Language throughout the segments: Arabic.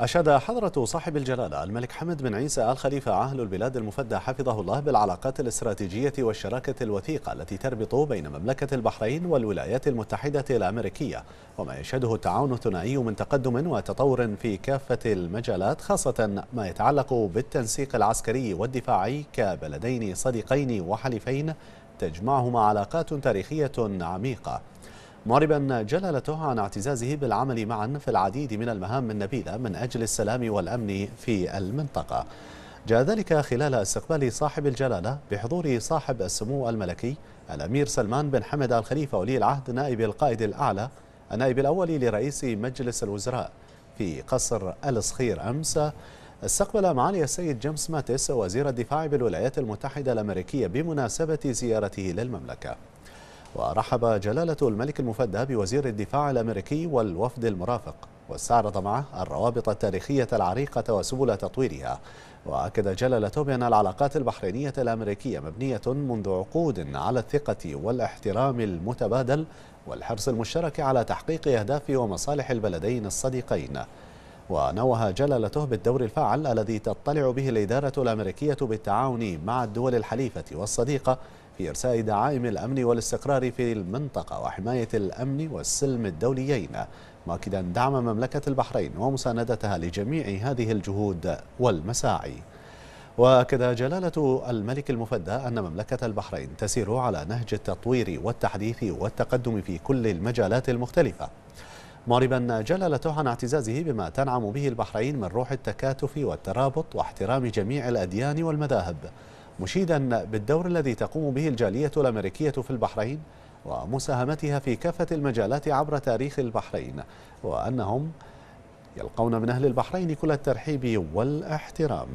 أشاد حضرة صاحب الجلالة الملك حمد بن عيسى آل خليفة عاهل البلاد المفدى حفظه الله بالعلاقات الاستراتيجية والشراكة الوثيقة التي تربط بين مملكة البحرين والولايات المتحدة الأمريكية وما يشهده التعاون الثنائي من تقدم وتطور في كافة المجالات خاصة ما يتعلق بالتنسيق العسكري والدفاعي كبلدين صديقين وحليفين تجمعهما علاقات تاريخية عميقة. معربا جلالته عن اعتزازه بالعمل معا في العديد من المهام النبيلة من أجل السلام والأمن في المنطقة. جاء ذلك خلال استقبال صاحب الجلالة بحضور صاحب السمو الملكي الأمير سلمان بن حمد الخليفة ولي العهد نائب القائد الأعلى النائب الأول لرئيس مجلس الوزراء. في قصر الصخير أمس استقبل معالي السيد جيمس ماتيس وزير الدفاع بالولايات المتحدة الأمريكية بمناسبة زيارته للمملكة. ورحب جلالة الملك المفدى بوزير الدفاع الأمريكي والوفد المرافق واستعرض معه الروابط التاريخية العريقة وسبل تطويرها. وأكد جلالته بأن العلاقات البحرينية الأمريكية مبنية منذ عقود على الثقة والاحترام المتبادل والحرص المشترك على تحقيق أهداف ومصالح البلدين الصديقين. ونوه جلالته بالدور الفاعل الذي تطلع به الإدارة الأمريكية بالتعاون مع الدول الحليفة والصديقة في إرساء دعائم الأمن والاستقرار في المنطقة وحماية الأمن والسلم الدوليين مؤكدا دعم مملكة البحرين ومساندتها لجميع هذه الجهود والمساعي. وأكد جلالة الملك المفدى أن مملكة البحرين تسير على نهج التطوير والتحديث والتقدم في كل المجالات المختلفة. معربا جلالته عن اعتزازه بما تنعم به البحرين من روح التكاتف والترابط واحترام جميع الأديان والمذاهب. مشيدا بالدور الذي تقوم به الجالية الأمريكية في البحرين ومساهمتها في كافة المجالات عبر تاريخ البحرين وأنهم يلقون من أهل البحرين كل الترحيب والإحترام.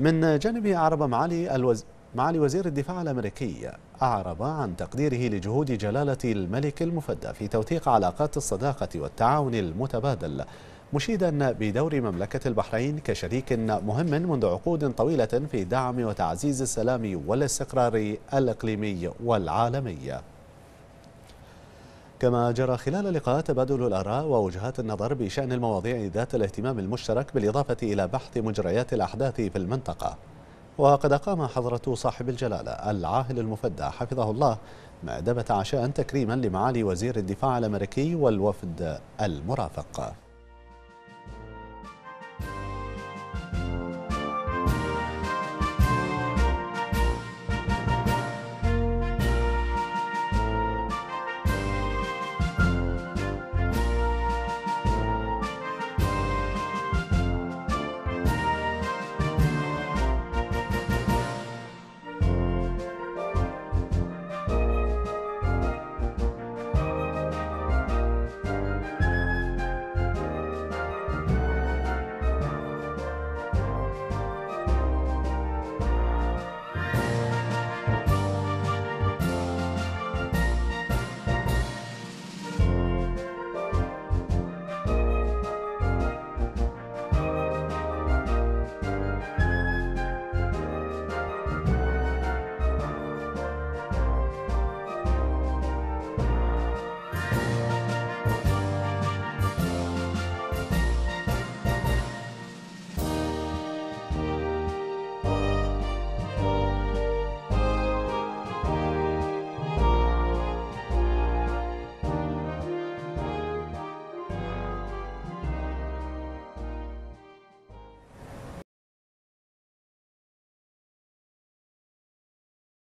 من جانب أعرب معالي الوز... معالي وزير الدفاع الأمريكي أعرب عن تقديره لجهود جلالة الملك المفدى في توثيق علاقات الصداقة والتعاون المتبادل مشيدا بدور مملكة البحرين كشريك مهم منذ عقود طويلة في دعم وتعزيز السلام والاستقرار الإقليمي والعالمي. كما جرى خلال اللقاء تبادل الآراء ووجهات النظر بشأن المواضيع ذات الاهتمام المشترك بالإضافة إلى بحث مجريات الأحداث في المنطقة. وقد أقام حضرة صاحب الجلالة العاهل المفدى حفظه الله مأدبة عشاء تكريما لمعالي وزير الدفاع الأمريكي والوفد المرافق.